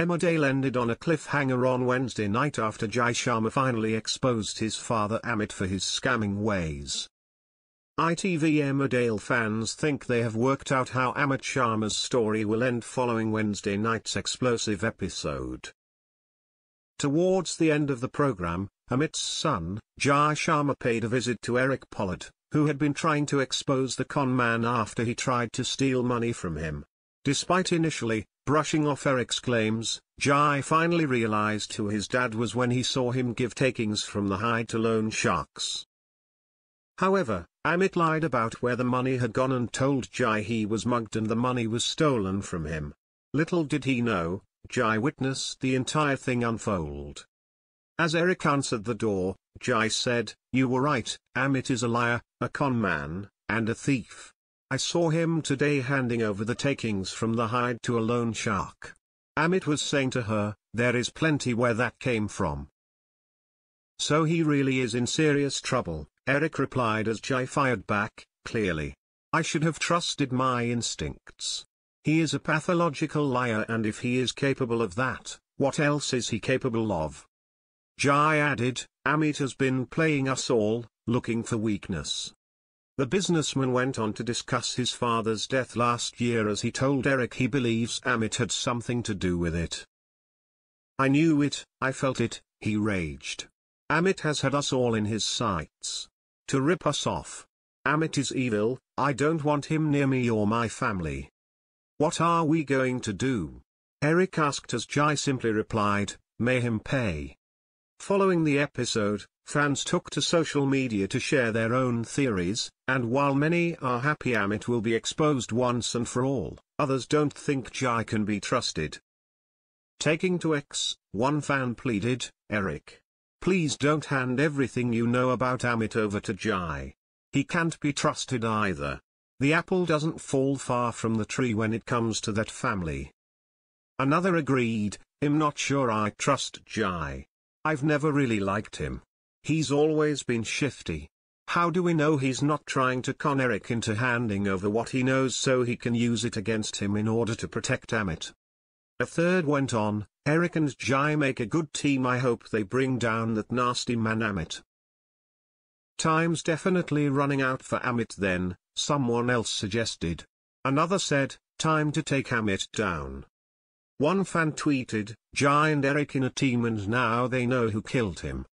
Emmerdale ended on a cliffhanger on Wednesday night after Jai Sharma finally exposed his father Amit for his scamming ways. ITV Emmerdale fans think they have worked out how Amit Sharma's story will end following Wednesday night's explosive episode. Towards the end of the program, Amit's son, Jai Sharma paid a visit to Eric Pollard, who had been trying to expose the con man after he tried to steal money from him. Despite initially, brushing off Eric's claims, Jai finally realized who his dad was when he saw him give takings from the Hyde to loan sharks. However, Amit lied about where the money had gone and told Jai he was mugged and the money was stolen from him. Little did he know, Jai witnessed the entire thing unfold. As Eric answered the door, Jai said, You were right, Amit is a liar, a con man, and a thief. I saw him today handing over the takings from the Hyde to a loan shark. Amit was saying to her, There is plenty where that came from. So he really is in serious trouble, Eric replied as Jai fired back, clearly. I should have trusted my instincts. He is a pathological liar and if he is capable of that, what else is he capable of? Jai added, Amit has been playing us all, looking for weakness. The businessman went on to discuss his father's death last year as he told Eric he believes Amit had something to do with it. I knew it, I felt it, he raged. Amit has had us all in his sights. To rip us off. Amit is evil, I don't want him near me or my family. What are we going to do? Eric asked as Jai simply replied, may him pay. Following the episode, fans took to social media to share their own theories, and while many are happy Amit will be exposed once and for all, others don't think Jai can be trusted. Taking to X, one fan pleaded, Eric. Please don't hand everything you know about Amit over to Jai. He can't be trusted either. The apple doesn't fall far from the tree when it comes to that family. Another agreed, I'm not sure I trust Jai. I've never really liked him. He's always been shifty. How do we know he's not trying to con Eric into handing over what he knows so he can use it against him in order to protect Amit? A third went on, Eric and Jai make a good team I hope they bring down that nasty man Amit. Time's definitely running out for Amit then, someone else suggested. Another said, time to take Amit down. One fan tweeted, Jai and Eric in a team and now they know who killed him.